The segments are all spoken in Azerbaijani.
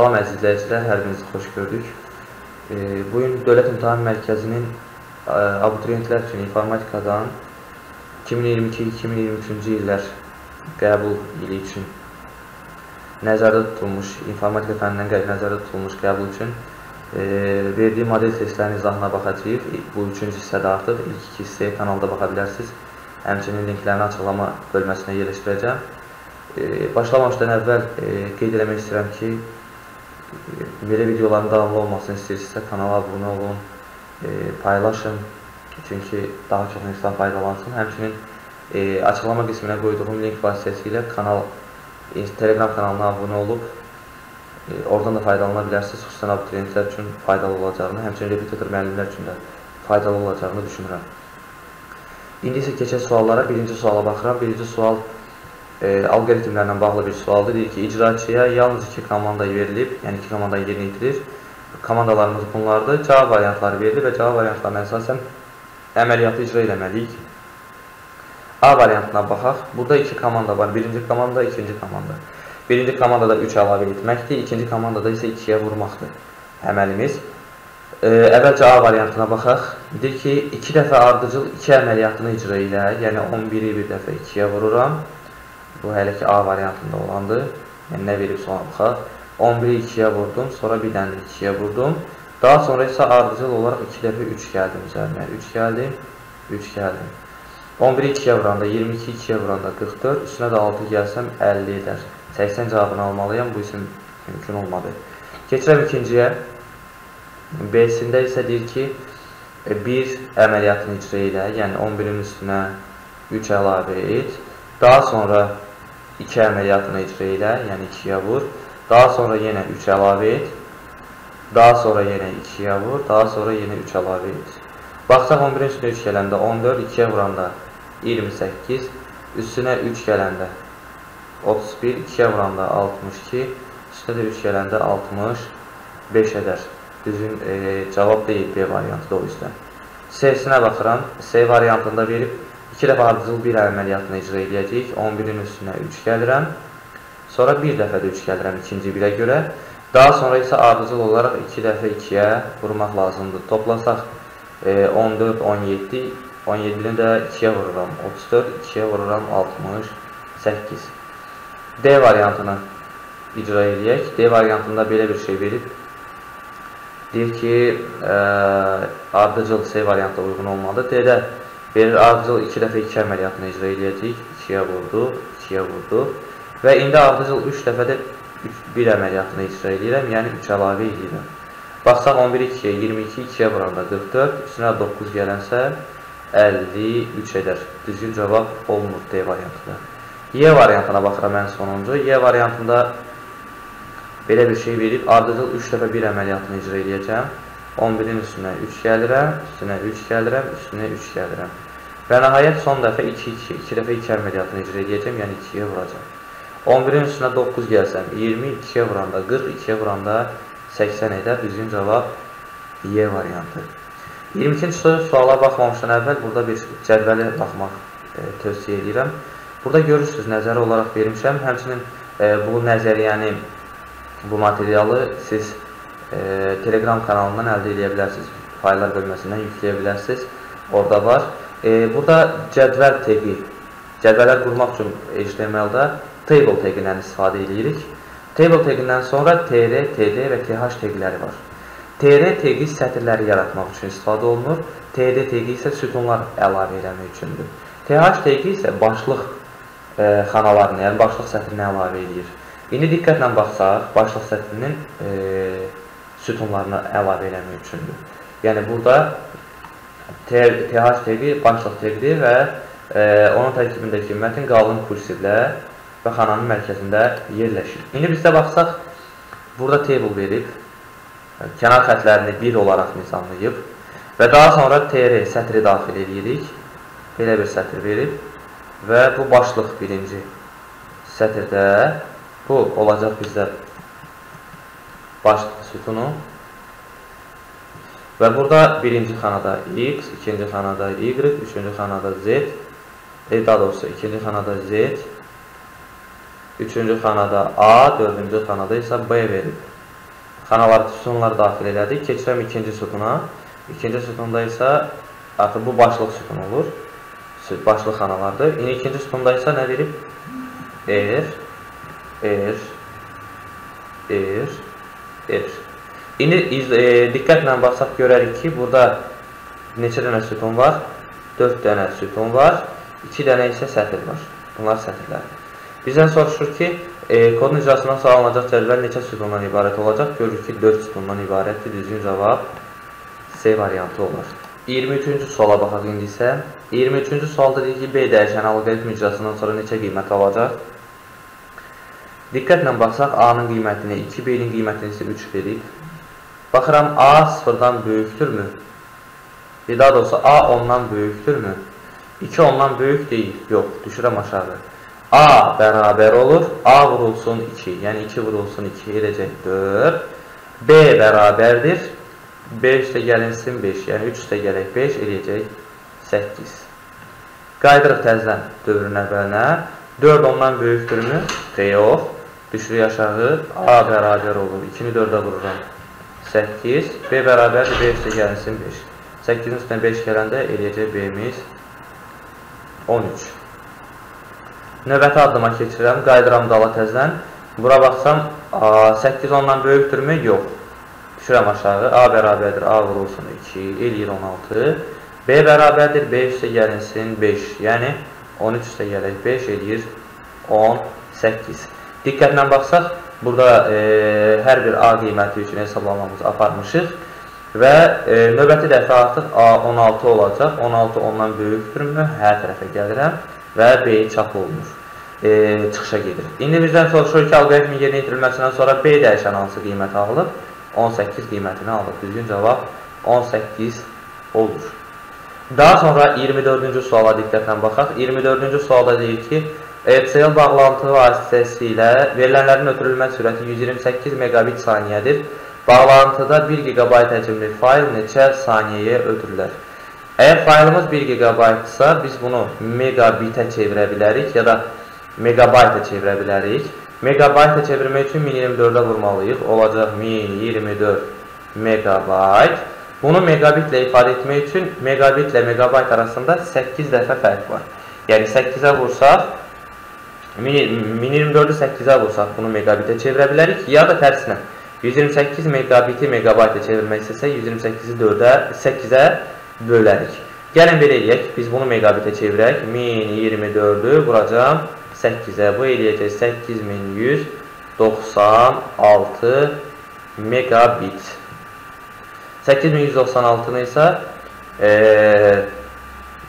Salam əziz izləyicilər, hər birinizi xoş gördük. E, bu gün Dövlət İmtahan Mərkəzinin e, abituriyentlər üçün informatikadan 2022-2023-cü illər qəbul ili üçün nəzərdə tutulmuş, informatika fənnindən nəzərdə tutulmuş qəbul üçün e, verdiyi model testlərinin izahına baxacağıq. Bu üçüncü hissədə artıq, ilk iki hissəyə kanalda baxa bilərsiniz. Həmçinin linklərini açıqlama bölməsinə yerləşdirəcəm. E, başlamamışdan əvvəl e, qeyd eləmək istəyirəm ki, belə videoların davamlı olmasını istəyirsinizsə kanala abunə olun, e, paylaşın. Çünki daha çox insan faydalansın. Həmçinin e, açıqlama qisminə qoyduğum link vasitəsilə kanal Telegram kanalına abunə olub e, oradan da faydalana bilərsiniz. Xüsusən abituriyentlər üçün faydalı olacağını, həmçinin repetitor müəllimlər üçün də faydalı olacağını düşünürəm. İndi isə keçək suallara. Birinci suala baxıram. Birinci sual e, alqoritmlərlə bağlı bir sualdır. Deyir ki, icraçıya yalnız iki komanda verilib, yəni iki komanda yerinə yetirir. Komandalarımız bunlardır. Cavab variantları verilir və cavab variantlarına əsasən əməliyyatı icra eləməliyik. A variantına baxaq. Burada iki komanda var. Birinci komanda, ikinci komanda. Birinci komandada 3 əlavə etməkdir, ikinci komandada isə 2-yə vurmaqdır əməlimiz. E, əvvəlcə A variantına baxaq. Deyir ki, 2 dəfə ardıcıl 2 əməliyyatını icra elə, yəni 11-i bir dəfə 2-yə vururam. Bu hələ ki A variantında olandır. Yəni nə verib sonra baxaq. 11-i 2-yə vurdum, sonra bir dənə 2-yə vurdum. Daha sonra isə ardıcıl olaraq 2 dəfə 3 gəldim üzərinə. 3 gəldim, 3 gəldim. 11-i 2-yə vuranda, 22-i 2-yə vuranda 44, üstünə də 6 gəlsəm 50 edər. 80 cavabını almalıyam, bu isim mümkün olmadı. Keçirəm ikinciyə. B-sində isə deyir ki, 1 əməliyyatını icra elə, yəni 11-in üstünə 3 əlavə et. Daha sonra 2 əməliyyatını icra elə, yəni 2-yə vur. Daha sonra yenə 3 əlavə et. Daha sonra yenə 2-yə vur. Daha sonra yenə 3 əlavə et. Baxsaq 11-in üstünə 3 gələndə 14, 2-yə vuranda 28, üstünə 3 gələndə 31, 2-yə vuranda 62, üstünə də 3 gələndə 65 edər. Düzün e, cavab deyil B variantı o yüzden. C-sinə baxıram. C variantında verib 2 dəfə ardıcıl bir əməliyyatını icra edəcəyik. 11-in üstünə 3 gəlirəm. Sonra bir dəfə də 3 gəlirəm ikinci birə görə. Daha sonra isə ardıcıl olaraq 2 dəfə 2-yə vurmaq lazımdır. Toplasaq e, 14, 17, 17-ni də 2-yə vururam. 34, 2-yə vururam 68. D variantını icra edək. D variantında belə bir şey verib. Deyir ki, e, ardıcıl C variantı uyğun olmalıdır. D-də Verir ardıcıl 2 dəfə 2 əməliyyatını icra edəcəyik. 2-yə vurduq, 2-yə vurduq. Və indi ardıcıl 3 dəfə də 1 əməliyyatını icra edirəm, yəni 3 əlavə edirəm. Baxsaq 11 2-yə, 22 2-yə vuranda 44, üstünə 9 gələnsə 53 edər. Düzgün cavab olmur D variantında. Y variantına baxıram ən sonuncu. Y variantında belə bir şey verib, ardıcıl 3 dəfə 1 əməliyyatını icra edəcəm. 11-in üstünə 3 gəlirəm, üstünə 3 gəlirəm, üstünə 3 gəlirəm. Və nəhayət son dəfə 2, 2, 2 dəfə 2 əməliyyatını icra edəcəm, yəni 2-yə vuracam. 11-in üstünə 9 gəlsəm, 20, 2-yə vuranda 40, 2-yə vuranda 80 edər. Düzgün cavab Y variantı. 22-ci suala baxmamışdan əvvəl burada bir cədvələ baxmaq e, tövsiyə edirəm. Burada görürsünüz, nəzəri olaraq vermişəm. Həmçinin e, bu nəzəriyyəni, bu materialı siz e, Telegram kanalından əldə edə bilərsiniz. Faylar bölməsindən yükləyə bilərsiniz. Orada var. E, burada cədvəl teqi, cədvəllər qurmaq üçün HTML-da table teqindən istifadə edirik. Table teqindən sonra tr, td və th teqləri var. tr teqi sətirləri yaratmaq üçün istifadə olunur. td teqi isə sütunlar əlavə eləmək üçündür. th teqi isə başlıq e, xanalarını, yəni başlıq sətrini əlavə edir. İndi diqqətlə baxsaq, başlıq sətrinin e, sütunlarını əlavə eləmək üçündür. Yəni burada TH teqi başlıq teqdir və e, onun tərkibindəki mətin qalın kursivlə və xananın mərkəzində yerləşir. İndi bizdə baxsaq, burada table verib, kənar xətlərini 1 olaraq nizamlayıb və daha sonra tr sətri daxil edirik. Belə bir sətr verib və bu başlıq birinci sətirdə bu olacaq bizdə başlıq sütunu və burada birinci xanada x, ikinci xanada y, üçüncü xanada z, e, daha doğrusu ikinci xanada z, üçüncü xanada a, dördüncü xanada isə b verib. xanalar, sütunlar daxil elədik. Keçirəm ikinci sütuna. İkinci sütunda isə artıq bu başlıq sütun olur. Başlıq xanalardır. İndi ikinci sütunda isə nə verib? Er, er, er, er. İndi e, diqqətlə baxsaq görərik ki, burada neçə dənə sütun var? 4 dənə sütun var. 2 dənə isə sətir var. Bunlar sətirlərdir. Bizdən soruşur ki, e, kodun icrasından sağlanacaq cədvəl neçə sütundan ibarət olacaq? Görürük ki, 4 sütundan ibarətdir. Düzgün cavab C variantı olur. 23-cü suala baxaq indi isə. 23-cü sualda deyir ki, B dəyişəni alqoritm icrasından sonra neçə qiymət alacaq? Diqqətlə baxsaq, A-nın qiymətini 2, B-nin qiymətini isə 3 verib. Baxıram, A sıfırdan böyükdürmü? Daha doğrusu A ondan böyükdürmü? 2 ondan böyük deyil. Yox, düşürəm aşağı. A bərabər olur. A vurulsun 2. Yəni 2 vurulsun 2 edəcək 4. B bərabərdir. 5 üstə gəlinsin 5. Yəni 3 üstə gələk 5 eləyəcək 8. Qaydırıq təzdən dövrün əvvəlinə. 4 ondan böyükdürmü? Yox. Düşürük aşağı. A bərabər olur. 2-ni 4-ə vururam. 8. B bərabərdir. 5 üstə gəlinsin 5. 8-in üstünə 5 gələndə eləyəcək B-miz 13. Növbəti addıma keçirəm, qayıdıram dala təzdən. Bura baxsam, 8 ondan böyükdürmü? Yox. Düşürəm aşağı, A bərabərdir, A vurulsun 2, eləyir 16. B bərabərdir, B üstə gəlinsin 5, yəni 13 üstə gələk 5 eləyir 18. Diqqətlə baxsaq, burada e, hər bir A qiyməti üçün hesablamamızı aparmışıq və e, növbəti dəfə artıq A 16 olacaq. 16 ondan böyükdürmü? Hər tərəfə gəlirəm və B çap olunur. E, çıxışa gedir. İndi bizdən soruşur ki, alqoritmin yerinə yetirilməsindən sonra B dəyişən hansı qiyməti alıb? 18 qiymətini alıb. Düzgün cavab 18 olur. Daha sonra 24-cü suala diqqətlə baxaq. 24-cü sualda deyir ki, ECL bağlantı vasitəsilə verilənlərin ötürülmə sürəti 128 megabit saniyədir. Bağlantıda 1 GB həcmli fayl neçə saniyəyə ötürülər? Əgər faylımız 1 GB-dırsa, biz bunu megabitə çevirə bilərik ya da megabayta çevirə bilərik. Megabayta çevirmək üçün 1024-ə vurmalıyıq. Olacaq 1024 megabayt. Bunu megabitlə ifadə etmək üçün megabitlə megabayt arasında 8 dəfə fərq var. Yəni 8-ə vursaq, 1024-ü 8-ə vursaq bunu megabitə çevirə bilərik. Ya da tərsinə, 128 megabiti megabayta çevirmək istəsək, 128-i 4-ə, 8-ə bölərik. Gəlin belə eləyək, biz bunu megabitə çevirək. 1024-ü vuracam 8-ə. Bu eləyəcək 8196 megabit. 8196-nı isə e,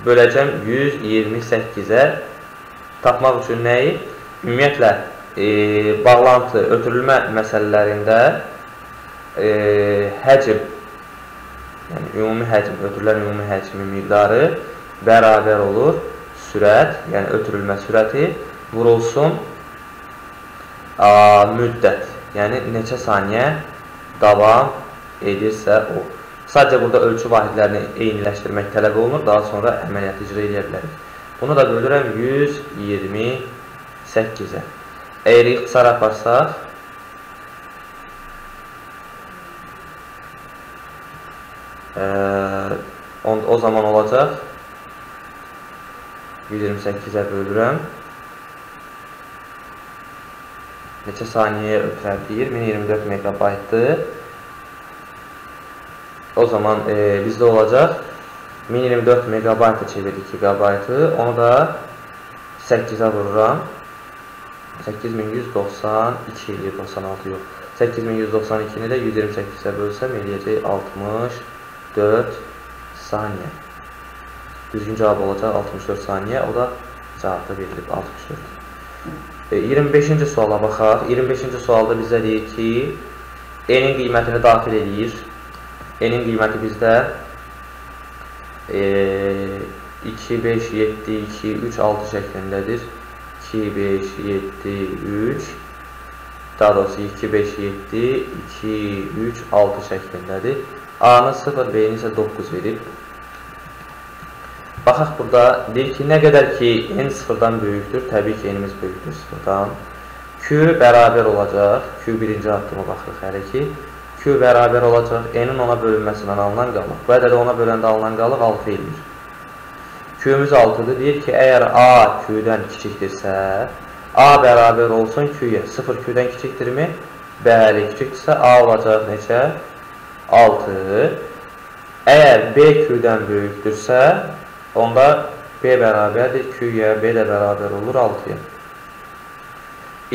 böləcəm 128-ə tapmaq üçün nəyi? Ümumiyyətlə, e, bağlantı, ötürülmə məsələlərində e, həcm yəni ümumi həcm, ötürülən ümumi həcmin miqdarı bərabər olur sürət, yəni ötürülmə sürəti vurulsun a, müddət, yəni neçə saniyə davam edirsə o. Sadəcə burada ölçü vahidlərini eyniləşdirmək tələb olunur, daha sonra əməliyyat icra edə bilərik. Bunu da bölürəm 128-ə. Əgər ixtisar aparsaq, o, o zaman olacaq 128-ə bölürəm. Neçə saniyəyə ötürər deyir? 1024 megabaytdır. O zaman e, bizdə olacaq 1024 megabaytı çevirdik gigabaytı. Onu da 8-ə vururam. 8192 eləyir, 96 yox. 8192-ni də 128-ə bölsəm eləyəcək 60 4 saniyə. Düzgün cavab olacaq 64 saniyə. O da cavabda verilib 64. E, 25-ci suala baxaq. 25-ci sualda bizə deyir ki, E-nin qiymətini daxil edir. E-nin qiyməti bizdə e, 2, 5, 7, 2, 3, 6 şəklindədir. 2, 5, 7, 3 daha doğrusu 2, 5, 7, 2, 3, 6 şəklindədir. A-nı 0, B-ni isə 9 verib. Baxaq burada, deyir ki, nə qədər ki, n sıfırdan böyükdür, təbii ki, n-imiz böyükdür sıfırdan. Q bərabər olacaq, Q birinci addıma baxırıq hələ ki, Q bərabər olacaq N-in ona bölünməsindən alınan qalıq. Bu ədədi ona böləndə alınan qalıq 6 elmir. Q-müz 6-dır. Deyir ki, əgər A Q-dən kiçikdirsə, A bərabər olsun Q-yə. 0 Q-dən kiçikdirmi? Bəli, kiçikdirsə A olacaq neçə? 6. Əgər B Q-dən böyükdürsə, onda B bərabərdir Q-yə, B də bərabər olur 6-ya.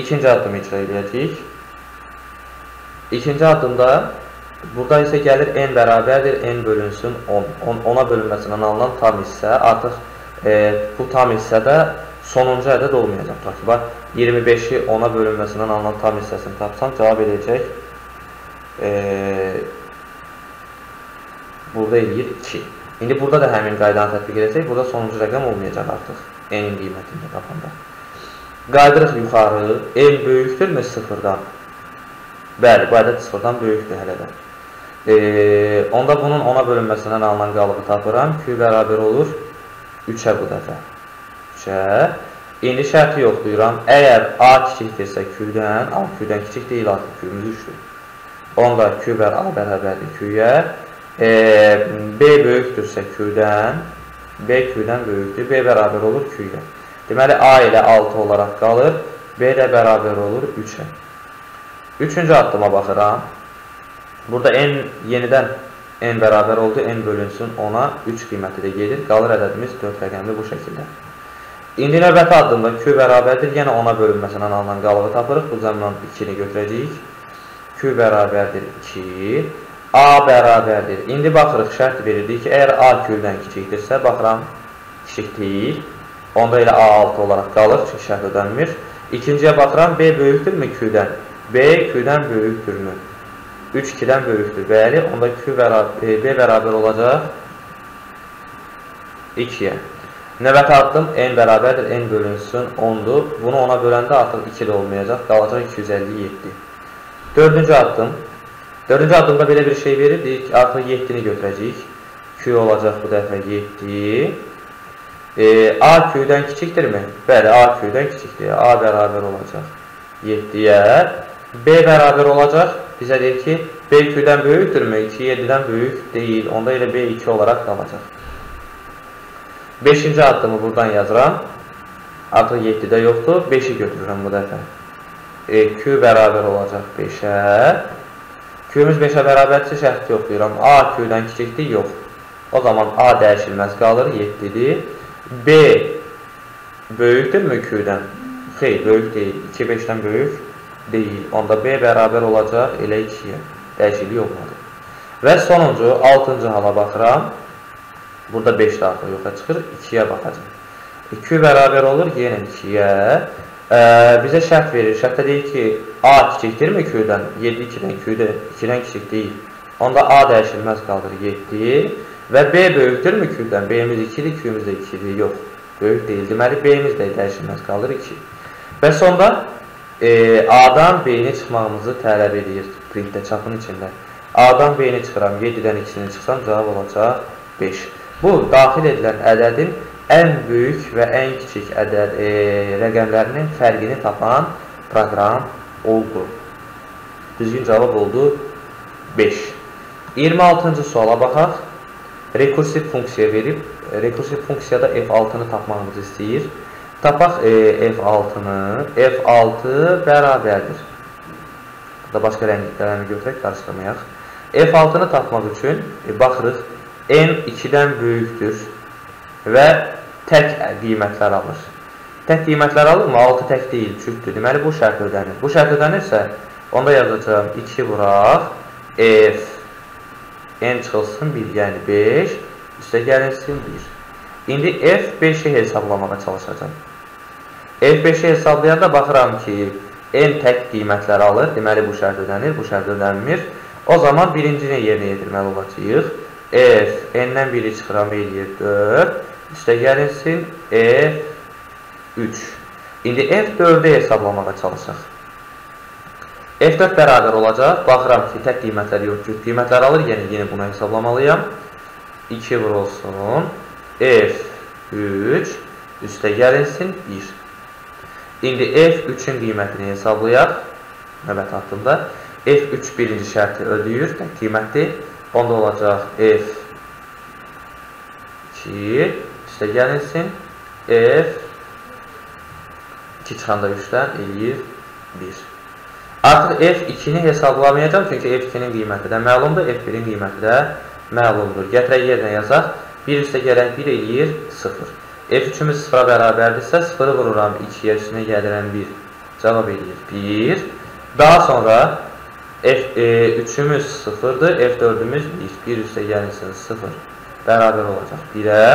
İkinci addımı icra edəcəyik. İkinci addımda burada isə gəlir n bərabərdir, n bölünsün 10. 10 10-a bölünməsindən alınan tam hissə. Artıq e, bu tam hissədə sonuncu ədəd olmayacaq. Tutaq ki, bax 25-i 10-a bölünməsindən alınan tam hissəsini tapsam, cavab edəcək. E, burada eləyir 2. İndi burada da həmin qaydanı tətbiq edəcək. Burada sonuncu rəqəm olmayacaq artıq. N-in qiymətində tapanda. Qaydırıq yuxarı. N böyükdürmü sıfırdan? Bəli, bu ədəd sıfırdan böyükdür hələ də. E, onda bunun ona bölünməsindən alınan qalığı tapıram. Q bərabər olur 3-ə bu dəfə. 3-ə. İndi şərti yoxlayıram. Əgər A kiçikdirsə Q-dən, A Q-dən kiçik deyil artıq Q-müz 3-dür. Onda Q bər A bərabərdir Q-yə. E, B böyükdürsə Q-dən, B Q-dən böyükdür. B bərabər olur Q-yə. Deməli, A ilə 6 olaraq qalır. B də bərabər olur 3-ə. Üçüncü addıma baxıram. Burada n yenidən n bərabər oldu, n bölünsün ona 3 qiyməti də gedir. Qalır ədədimiz 4 rəqəmli bu şəkildə. İndi növbəti addımda Q bərabərdir. Yenə ona bölünməsindən alınan qalığı tapırıq. Bu zaman 2-ni götürəcəyik. Q bərabərdir 2. A bərabərdir. İndi baxırıq, şərt verirdik ki, əgər A Q-dən kiçikdirsə, baxıram, kiçik deyil. Onda elə A6 olaraq qalır, çünki şərt ödənmir. İkinciyə baxıram, B böyükdürmü Q-dən? B Q-dən böyükdürmü? 3 2-dən böyükdür. Bəli, onda Q bərabər, e, B bərabər olacaq 2-yə. Növbəti addım n bərabərdir, n bölünsün 10-dur. Bunu ona böləndə artıq 2 də olmayacaq, qalacaq 257. Dördüncü addım. Dördüncü addımda belə bir şey verir, deyik ki, artıq 7-ni götürəcəyik. Q olacaq bu dəfə 7. E, A Q-dən kiçikdirmi? Bəli, A Q-dən kiçikdir. A bərabər olacaq 7-yə. B bərabər olacaq. Bizə deyir ki, B 2-dən böyükdürmü? 2 7-dən böyük deyil. Onda elə B 2 olaraq qalacaq. 5-ci addımı buradan yazıram. Artıq 7-də yoxdur. 5-i götürürəm bu dəfə. E, Q bərabər olacaq 5-ə. Q-müz 5-ə bərabərdirsə şərti yoxlayıram. A Q-dən kiçikdir? Yox. O zaman A dəyişilməz qalır. 7-dir. B böyükdürmü Q-dən? Xeyr, böyük deyil. 2 5-dən böyük deyil. Onda B bərabər olacaq elə 2-yə. Dəyişiklik olmadı. Və sonuncu, 6-cı hala baxıram. Burada 5 də artıq yoxa çıxır. 2-yə baxacaq. 2 bərabər olur yenə 2-yə. E, bizə şərt verir. Şərtdə deyir ki, A kiçikdirmi Q-dən? 7 2-dən Q-də 2-dən kiçik deyil. Onda A dəyişilməz qalır 7 və B böyükdürmü Q-dən? B-miz 2-dir, Q-miz də 2-dir. Yox, böyük deyil. Deməli, B-miz də dəyişilməz qalır 2. Və sonda e, A-dan B-ni çıxmağımızı tələb edir printdə, çapın içində. A-dan B-ni çıxıram, 7-dən 2-ni çıxsam cavab olacaq 5. Bu, daxil edilən ədədin ən böyük və ən kiçik ədəd e, rəqəmlərinin fərqini tapan proqram oldu. Düzgün cavab oldu 5. 26-cı suala baxaq. Rekursiv funksiya verib, rekursiv funksiyada F6-nı tapmağımızı istəyir. Tapaq e, F6-nı. F6 bərabərdir. Burada başqa rənglərəni götürək, qarışdırmayaq. F6-nı tapmaq üçün e, baxırıq. N 2-dən böyükdür və tək qiymətlər alır. Tək qiymətlər alırmı? 6 tək deyil, cütdür. Deməli, bu şərt ödənir. Bu şərt ödənirsə, onda yazacağım 2 vuraq, F, N çıxılsın 1, yəni 5, üstə gəlinsin 1. İndi F5-i hesablamağa çalışacağım. F5-i hesablayanda baxıram ki, n tək qiymətləri alır. Deməli, bu şərt ödənir, bu şərt ödənmir. O zaman birincini yerinə yetirməli olacaq. F, n-dən biri çıxıram, eləyir 4. Üstə gəlinsin, F3. İndi F4-ü hesablamağa çalışaq. F4 bərabər olacaq. Baxıram ki, tək qiymətlər yox, cüt qiymətlər alır. Yəni, yeni bunu hesablamalıyam. 2 vur olsun. F3 üstə gəlinsin 1. İndi F3-ün qiymətini hesablayaq. Növbəti addımda. F3 birinci şərti ödəyir, qiymətdir. Onda olacaq F2 üstə gəlinsin. F 2 çıxanda 3-dən eləyir 1. Artıq F2-ni hesablamayacaq, çünki F2-nin qiyməti də məlumdur, F1-in qiyməti də məlumdur. Gətirək yerinə yazaq. 1 üstə gələn 1 eləyir 0. F3-ümüz 0-a bərabərdirsə, 0-ı vururam 2-yə, üstünə gəlirəm 1. Cavab eləyir 1. Daha sonra F3-ümüz e, 0-dır, F4-ümüz 1. 1 üstə gəlinsin 0 bərabər olacaq 1-ə.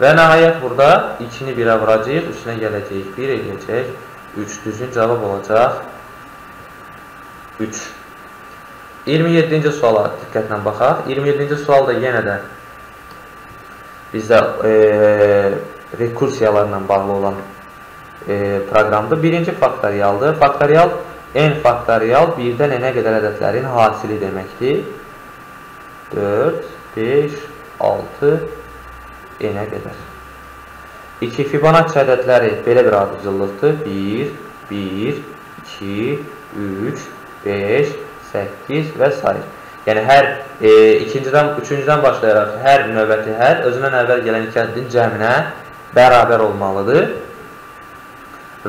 Və nəhayət burada 2-ni 1-ə vuracaq, üstünə gələcək 1 eləyəcək 3. Düzgün cavab olacaq 3. 27-ci suala diqqətlə baxaq. 27-ci sual da yenə də bizdə e, rekursiyalarla bağlı olan e, proqramdır. Birinci faktorialdır. Faktorial n faktorial 1-dən n-ə qədər ədədlərin hasili deməkdir. 4, 5, 6, n-ə qədər. 2 Fibonacci ədədləri belə bir ardıcıllıqdır. 1, 1, 2, 3, 5, 8 və s. Yəni hər e, ikincidən, üçüncüdən başlayaraq hər növbəti hər özündən əvvəl gələn iki ədədin cəminə bərabər olmalıdır.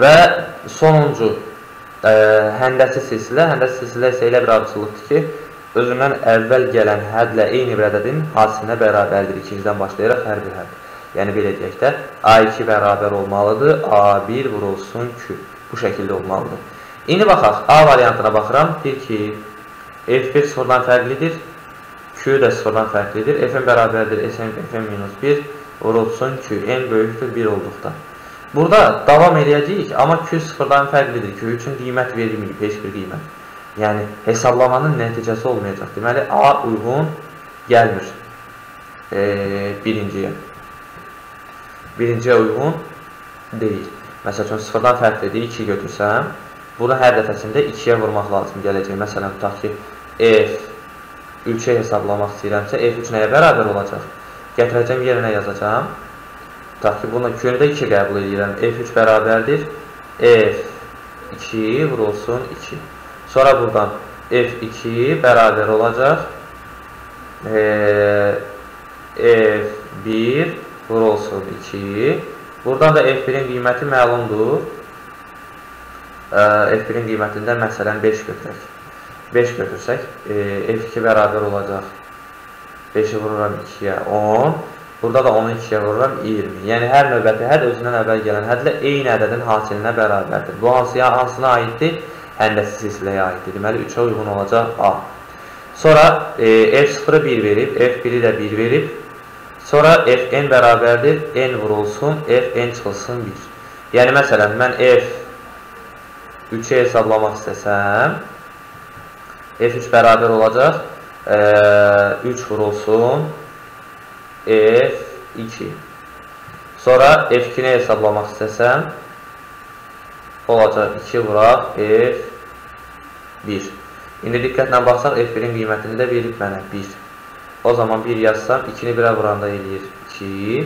Və sonuncu ə, həndəsi silsilə, həndəsi silsilə isə elə bir ardıcılıqdır ki, özündən əvvəl gələn hədlə eyni bir ədədin hasilinə bərabərdir. İkincidən başlayaraq hər bir hədd. Yəni belə deyək də, A2 bərabər olmalıdır, A1 vurulsun Q. Bu şəkildə olmalıdır. İndi baxaq, A variantına baxıram. Deyir ki, F1 sıfırdan fərqlidir, Q də sıfırdan fərqlidir. Fn bərabərdir, Fn minus 1 vurulsun Q. N böyükdür 1 olduqda. Burada davam edəcəyik, amma Q sıfırdan fərqlidir. Q üçün qiymət verilməyib, heç bir qiymət. Yəni, hesablamanın nəticəsi olmayacaq. Deməli, A uyğun gəlmir e, birinciyə. Birinciyə uyğun deyil. Məsəl üçün, sıfırdan fərqlidir, 2 götürsəm, bunu hər dəfəsində 2-yə vurmaq lazım gələcək. Məsələn, tutaq ki, F 3-ə hesablamaq istəyirəmsə, F3 nəyə bərabər olacaq? Gətirəcəm, yerinə yazacağım. Tutaq ki, bunu Q-də 2 qəbul edirəm. F3 bərabərdir. F2 vurulsun 2. Sonra buradan F2 bərabər olacaq. E, F1 vurulsun 2. Buradan da F1-in qiyməti məlumdur. E, F1-in qiymətində məsələn 5 götürək. 5 götürsək, e, F2 bərabər olacaq. 5-i vururam 2-yə 10. Burada da 10-u 2-yə vururam 20. Yəni hər növbəti hədd özündən əvvəl gələn hədlə eyni ədədin hasilinə bərabərdir. Bu hansıya, hansına aiddir? Həndəsi silsiləyə aiddir. Deməli 3-ə uyğun olacaq A. Sonra e, F0-ı 1 verib, F1-i də 1 verib. Sonra Fn bərabərdir, n vurulsun, Fn çıxılsın 1. Yəni məsələn, mən F3-ü hesablamaq istəsəm, F3 bərabər olacaq, 3 vurulsun, F2. Sonra F2-ni hesablamaq istəsəm, olacaq 2 vuraq F1. İndi diqqətlə baxsaq, F1-in qiymətini də verib mənə 1. O zaman 1 yazsam, 2-ni 1-ə vuranda eləyir 2,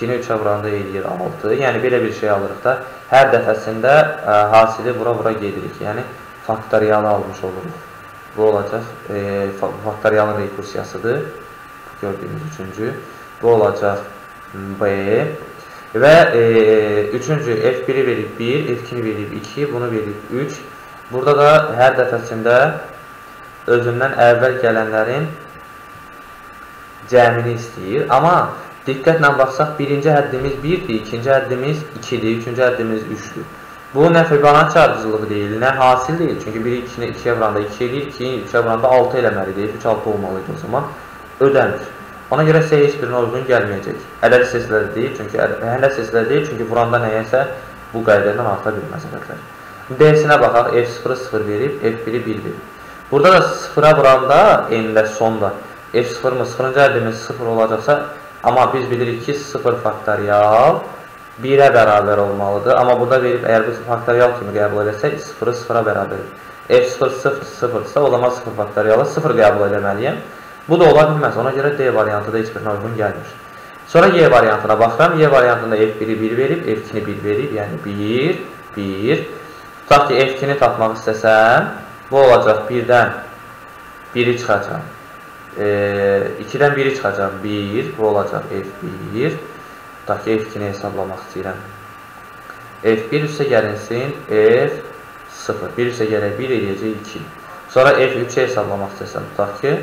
2-ni 3-ə vuranda eləyir 6. Yəni, belə bir şey alırıq da, hər dəfəsində ə, hasili vura-vura gedirik. Yəni, faktoriyalı almış oluruq. Bu olacaq, e, faktoriyalın rekursiyasıdır gördüyümüz üçüncü. Bu olacaq B. Və e, üçüncü F1-i verib 1, F2-ni verib 2, bunu verib 3. Burada da hər dəfəsində özündən əvvəl gələnlərin cəmini istəyir. Amma diqqətlə baxsaq, birinci həddimiz 1-dir, ikinci həddimiz 2-dir, üçüncü həddimiz 3-dür. Bu nə Fibonacci ardıcılığı deyil, nə hasil deyil. Çünki biri 2-ni 2-yə vuranda 2 eləyir, 2-ni 3-ə vuranda 6 eləməlidir. 3 6 olmalıydı o zaman. Ödənir. Ona görə isə heç birinə uyğun gəlməyəcək. Ədəd silsilədə deyil, çünki əhəmiyyət silsilədə deyil, çünki vuranda nəyəsə bu qaydadan arta bilməz ədədlər. D-sinə baxaq, F0-ı 0 verib, F1-i 1 verib. Burada da 0-a vuranda, n-də sonda F0 mı 0-cı ədədimiz 0 olacaqsa, amma biz bilirik ki, 0 faktorial 1-ə bərabər olmalıdır. Amma burada verib, əgər bu faktorial kimi qəbul edəsək, 0-ı 0-a bərabər. F0 0 0-dırsa, o zaman 0 faktorialı 0 qəbul edəməliyəm. Bu da ola bilməz. Ona görə D variantı da heç birinə uyğun gəlmir. Sonra Y variantına baxıram. Y variantında F1-i 1 verib, F2-ni 1 verib. Yəni 1, 1. Tutaq ki, F2-ni tapmaq istəsəm, Bu olacaq 1-dən 1-i çıxacaq. E, 2-dən 1-i çıxacaq 1, bu olacaq F1. Tutaq ki, F2-ni hesablamaq istəyirəm. F1 üstə gəlinsin F0. 1 üstə gələk 1 eləyəcək 2. Sonra F3-ü hesablamaq istəsəm, tutaq ki,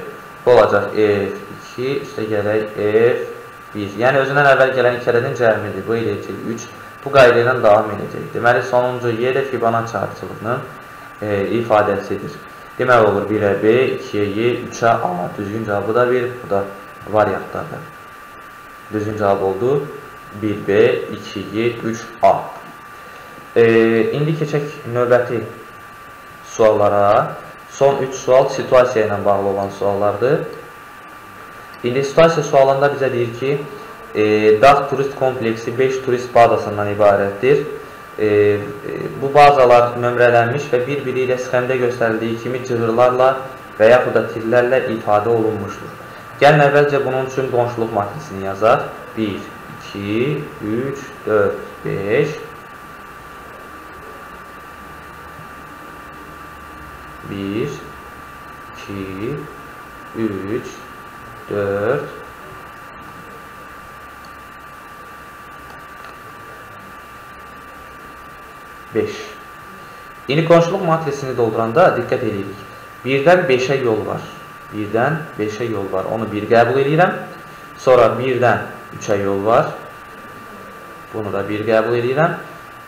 bu olacaq F2 üstə gələk F1. Yəni, özündən əvvəl gələn ikələrin cəmidir. Bu eləyəcək 3. Bu qayda ilə davam edəcək. Deməli, sonuncu Y də Fibonacci artçılığının e, ifadəsidir. Deməli, olur 1-ə B, 2-yə Y, 3-ə A. Düzgün cavabı da verir. Bu da variantlardır. Düzgün cavab oldu 1B, 2Y, 3A. E, indi keçək növbəti suallara. Son 3 sual situasiya ilə bağlı olan suallardır. İndi situasiya sualında bizə deyir ki, e, dağ turist kompleksi 5 turist bazasından ibarətdir. E, e, bu bazalar nömrələnmiş və bir-biri ilə sxəmdə göstərildiyi kimi cığırlarla və yaxud da tirlərlə ifadə olunmuşdur. Gəlin əvvəlcə bunun üçün qonşuluq matrisini yazaq. 1, 2, 3, 4, 5, 1, 2, 3, 4, 5. İndi qonşuluq matrisini dolduranda diqqət edirik. 1-dən 5-ə yol var. 1-dən 5-ə yol var. Onu 1 qəbul edirəm. Sonra 1-dən 3-ə yol var. Bunu da 1 qəbul edirəm.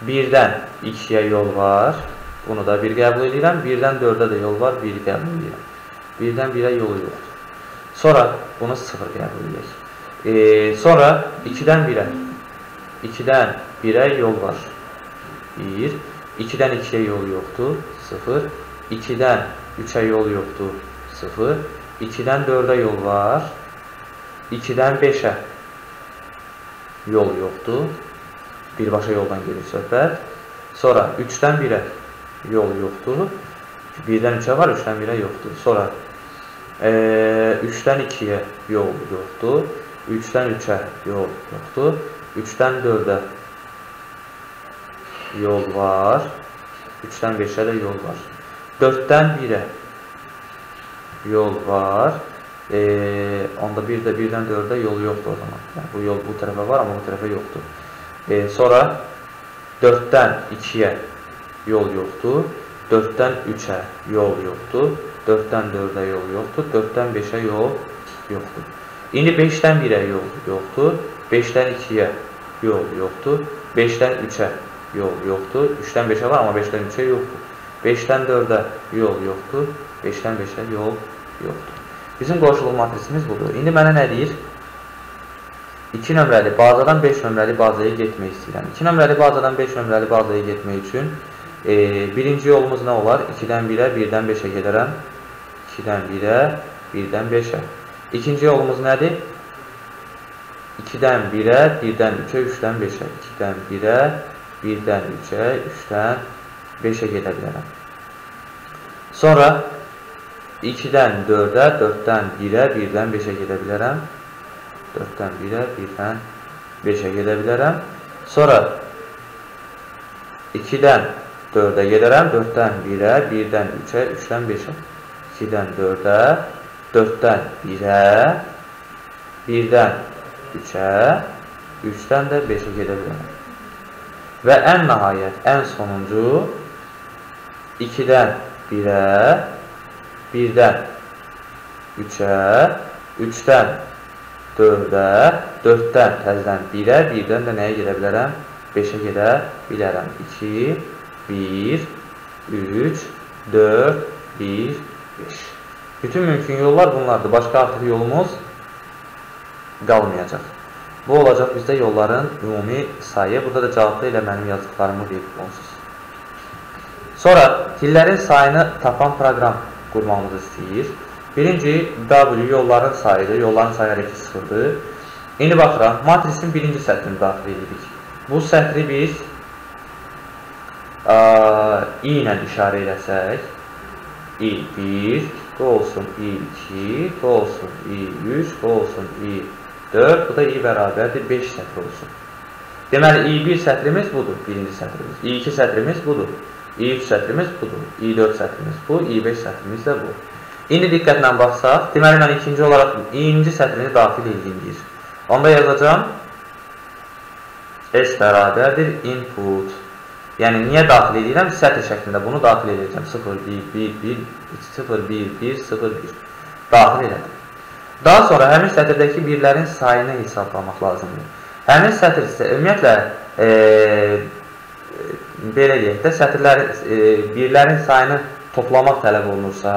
1-dən 2-yə yol var. Bunu da 1 qəbul edirəm. 1-dən 4-ə də yol var, 1 qəbul edirəm. 1-dən 1-ə yolu yoxdur. Sonra bunu 0 qəbul edək. E, sonra 2-dən 1-ə. 2-dən 1-ə yol var. 1. 2-dən 2-yə yol yoxdur. 0. 2-dən 3-ə yol yoxdur. 0. 2-dən 4-ə yol var. 2-dən 5-ə yol yoxdur. Birbaşa yoldan gedir söhbət. Sonra 3-dən 1-ə yol yoxdur. 1-dən 3-ə var, 3-dən 1-ə yoxdur. Sonra e, 3-dən 2-yə yol yoxdur. 3-dən 3-ə yol yoxdur. 3-dən 4-ə yol var. 3-dən 5-ə də yol var. 4-dən 1-ə yol var. E, onda bir də 1-dən 4-ə yol yoxdur o zaman. Yəni, bu yol bu tərəfə var, amma bu tərəfə yoxdur. E, sonra 4-dən 2-yə yol yoxdur. 4-dən 3-ə yol yoxdur. 4-dən 4-ə yol yoxdur. 4-dən 5-ə yol yoxdur. İndi 5-dən 1-ə yol yoxdur. 5-dən 2-yə yol yoxdur. 5-dən 3-ə yol yoxdur. 3-dən 5-ə var, amma 5-dən 3-ə yoxdur. 5-dən 4-ə yol yoxdur. 5-dən 5-ə yol yoxdur. Bizim qonşuluq matrisimiz budur. İndi mənə nə deyir? 2 nömrəli bazadan 5 nömrəli bazaya getmək istəyirəm. 2 nömrəli bazadan 5 nömrəli bazaya getmək üçün E, birinci yolumuz nə olar? 2-dən 1-ə, 1-dən 5-ə gedərəm. 2-dən 1-ə, 1-dən 5-ə. İkinci yolumuz nədir? 2-dən 1-ə, 1-dən 3-ə, 3-dən 5-ə. 2-dən 1-ə, 1-dən 3-ə, 3-dən 5-ə gedə bilərəm. Sonra 2-dən 4-ə, 4-dən 1-ə, 1-dən 5-ə gedə bilərəm. 4-dən 1-ə, 1-dən 5-ə gedə bilərəm. Sonra 2-dən 4-ə gedərəm, 4-dən 1-ə, 1-dən 3-ə, 3-dən 5-ə, 2-dən 4-ə, 4-dən 1-ə, 1-dən 3-ə, 3-dən də 5-ə gedə bilərəm. Və ən nəhayət, ən sonuncu 2-dən 1-ə, 1-dən 3-ə, 3-dən 4-ə, 4-dən təzdən 1-ə, 1-dən də nəyə gedə bilərəm? 5-ə gedə bilərəm. 2, 1, 3, 4, 1, 5. Bütün mümkün yollar bunlardır. Başqa artıq yolumuz qalmayacaq. Bu olacaq bizdə yolların ümumi sayı. Burada da cavabda ilə mənim yazdıqlarımı verib onsuz. Sonra tillərin sayını tapan proqram qurmamızı istəyir. Birinci W yolların sayıdır. Yolların sayı hərəkət sıfırdır. İndi baxıram, matrisin birinci sətrini daxil edirik. Bu sətri biz i ilə işarə eləsək, i1, bu olsun i2, bu olsun i3, bu olsun i4, bu da i bərabərdir 5 sətr olsun. Deməli, i1 sətrimiz budur, birinci sətrimiz. i2 sətrimiz budur. İ3 sətrimiz budur. i4 sətrimiz bu, i5 sətrimiz də bu. İndi diqqətlə baxsaq, deməli mən ikinci olaraq i-ci sətrini daxil edeyim deyir. Onda yazacağım S bərabərdir input. Yəni niyə daxil edirəm? Sətr şəklində bunu daxil edəcəm. 0 1 1 1 0 1 1 0 1 daxil elədim. Daha sonra həmin sətirdəki birlərin sayını hesablamaq lazımdır. Həmin sətr isə ümumiyyətlə e, belə deyək də sətirlərin e, birlərin sayını toplamaq tələb olunursa,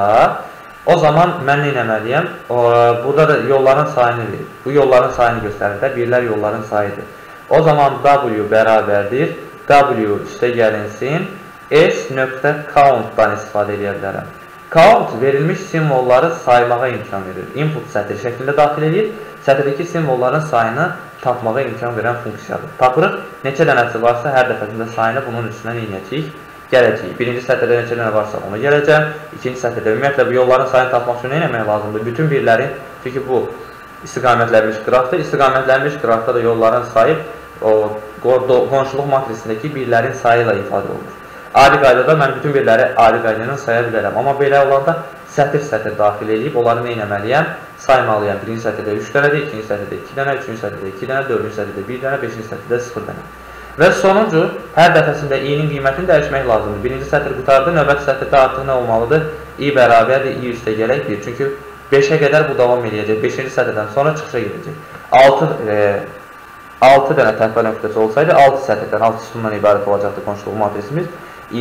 O zaman mən nə etməliyəm? Burada da yolların sayını. Bu yolların sayını göstərir də, birlər yolların sayıdır. O zaman W bərabərdir. W üstə gəlinsin. S.count-dan istifadə edə bilərəm. Count verilmiş simvolları saymağa imkan verir. Input sətr şəklində daxil edir. Sətirdəki simvolların sayını tapmağa imkan verən funksiyadır. Tapırıq, neçə dənəsi varsa hər dəfəsində sayını bunun üstündən inəcəyik gələcəyik. Birinci sətirdə neçə dənə varsa ona gələcəm. İkinci sətirdə ümumiyyətlə bu yolların sayını tapmaq üçün nə etmək lazımdır? Bütün birlərin, çünki bu istiqamətlənmiş qrafdır. İstiqamətlənmiş qrafda da yolların sayı o qonşuluq matrisindəki birlərin sayı ilə ifadə olunur. Ali qaydada mən bütün birləri ali qayda ilə saya bilərəm. Amma belə olanda sətir-sətir daxil edib onları nə etməliyəm? Saymalıyam. Birinci sətirdə 3 dənədir, ikinci sətirdə 2 dənə, üçüncü sətirdə 2 dənə, dördüncü sətirdə 1 dənə, beşinci sətirdə 0 dənə. Və sonuncu, hər dəfəsində i-nin qiymətini dəyişmək lazımdır. Birinci sətir qutardı, növbəti sətirdə artıq nə olmalıdır? i bərabərdir, i üstə gələk 1. Çünki 5-ə qədər bu davam edəcək. 5-ci sətirdən sonra çıxışa gedəcək. 6, e, 6 dənə tərpə nöqtəsi olsaydı, 6 sətirdən, 6 sütundan ibarət olacaqdı qonşuluq matrisimiz.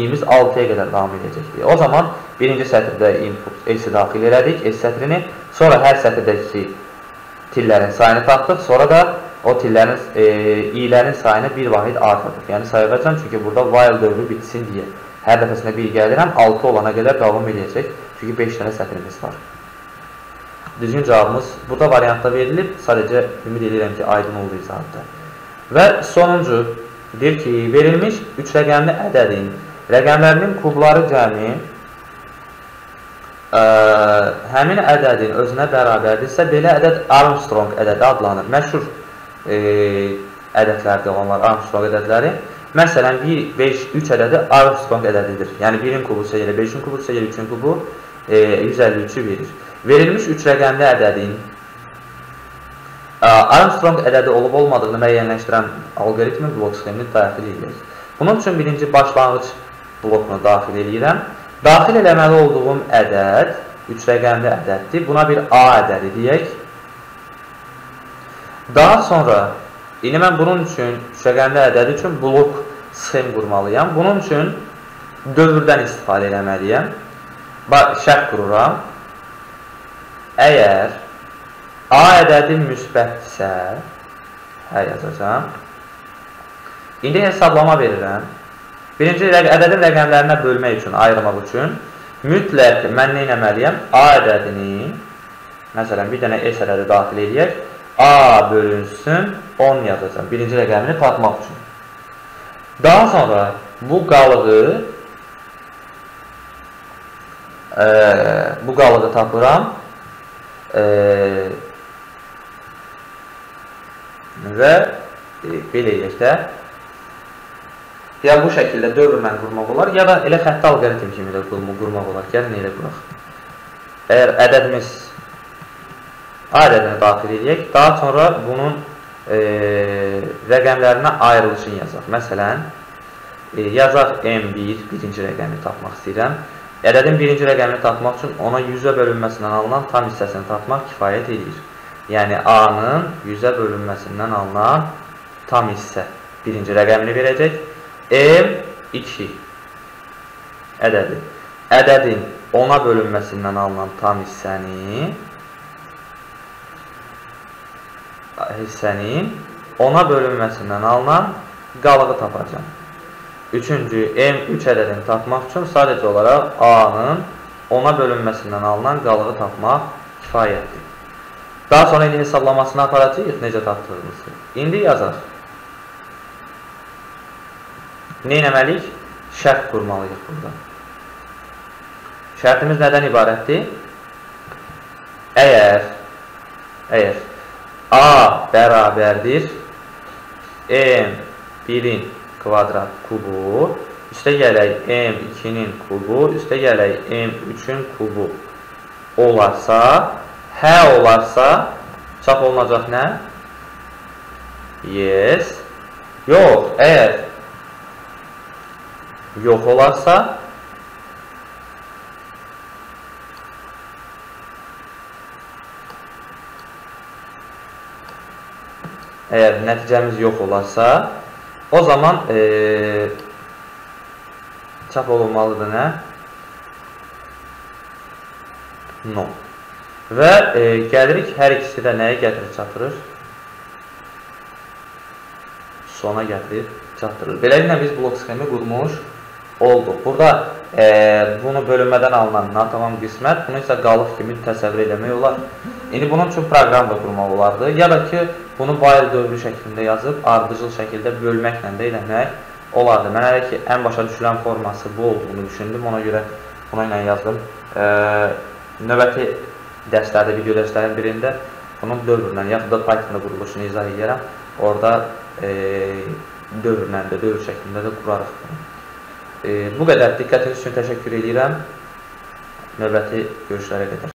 İ-miz 6-ya qədər davam edəcəkdir. O zaman birinci sətirdə input s-i daxil elədik, s sətrini. Sonra hər sətirdəki tillərin sayını tapdıq. Sonra da o tillərin, e, i'lərin sayını bir vahid artırdır. Yəni sayacağam çünki burada while dövrü bitsin deyə. Hər dəfəsində bir gəlirəm, 6 olana qədər davam edəcək. Çünki 5 dənə sətrimiz var. Düzgün cavabımız burada variantda verilib. Sadəcə ümid edirəm ki, aydın oldu izahatda. Və sonuncu deyir ki, verilmiş 3 rəqəmli ədədin rəqəmlərinin kubları cəmi ə, həmin ədədin özünə bərabərdirsə, belə ədəd Armstrong ədədi adlanır. Məşhur e, ədədlərdə olanlar Armstrong ədədləri. Məsələn, 1, 5, 3 ədədi Armstrong ədədidir. Yəni 1-in kubu elə 5-in kubu elə 3-ün kubu e, 153-ü verir. Verilmiş 3 rəqəmli ədədin Armstrong ədədi olub olmadığını müəyyənləşdirən algoritmi blok sxemini daxil edirik. Bunun üçün birinci başlanğıc blokunu daxil edirəm. Daxil eləməli olduğum ədəd 3 rəqəmli ədəddir. Buna bir A ədədi deyək. Daha sonra, indi mən bunun üçün, rəqəmli ədəd üçün blok sxem qurmalıyam. Bunun üçün dövrdən istifadə eləməliyəm. Şərt qururam. Əgər A ədədi müsbətdirsə, hə yazacam. İndi hesablama verirəm. Birinci ədədin rəqəmlərinə bölmək üçün, ayırmaq üçün mütləq mən nə etməliyəm? A ədədini, məsələn, bir dənə S ədədi daxil edək. A bölünsün 10 yazacağım. Birinci rəqəmini tapmaq üçün. Daha sonra bu qalığı e, bu qalığı tapıram e, və e, belə eləyək də ya bu şəkildə dövrlə qurmaq olar, ya da elə xətti alqoritm kimi də qurmaq olar. Gəlin elə quraq. Əgər ədədimiz A ədədini daxil edək. Daha sonra bunun e, rəqəmlərinə ayrılışını yazaq. Məsələn, e, yazaq M1, birinci rəqəmi tapmaq istəyirəm. Ədədin birinci rəqəmini tapmaq üçün ona 100-ə bölünməsindən alınan tam hissəsini tapmaq kifayət edir. Yəni, A-nın 100-ə bölünməsindən alınan tam hissə birinci rəqəmini verəcək. M2 ədədi. Ədədin 10-a bölünməsindən alınan tam hissəni hissənin ona bölünməsindən alınan qalığı tapacam. Üçüncü, M3 ədədini tapmaq üçün sadəcə olaraq A-nın ona bölünməsindən alınan qalığı tapmaq kifayətdir. Daha sonra indi hesablamasını aparacaq, necə tapdığımızı. İndi yazaq. Nə eləməliyik? Şərt qurmalıyıq burada. Şərtimiz nədən ibarətdir? Əgər, əgər A bərabərdir M1-in kvadrat kubu üstə gələk M2-nin kubu, üstə gələk M3-ün kubu olarsa, hə olarsa, çap olunacaq nə? Yes. Yox, əgər yox olarsa, əgər nəticəmiz yox olarsa, o zaman e, çap olunmalıdır nə? No. Və e, gəlirik hər ikisi də nəyə gətirir çatırır? Sona gətirir çatdırır. Beləliklə biz blok sxemi qurmuş olduq. Burada e, bunu bölünmədən alınan natamam qismət, bunu isə qalıq kimi təsəvvür eləmək olar. İndi bunun üçün proqram da qurmaq olardı. Ya da ki, bunu bayıl dövrü şəklində yazıb, ardıcıl şəkildə bölməklə də eləmək olardı. Mən hələ ki, ən başa düşülən forması bu olduğunu düşündüm, ona görə buna ilə yazdım. E, növbəti dərslərdə, video dərslərin birində bunun dövrlə, yaxud da Python-da quruluşunu izah edərəm. Orada e, dövrlə də, dövr şəklində də qurarıq bunu. E, bu qədər diqqətiniz üçün təşəkkür edirəm. Növbəti görüşlərə qədər.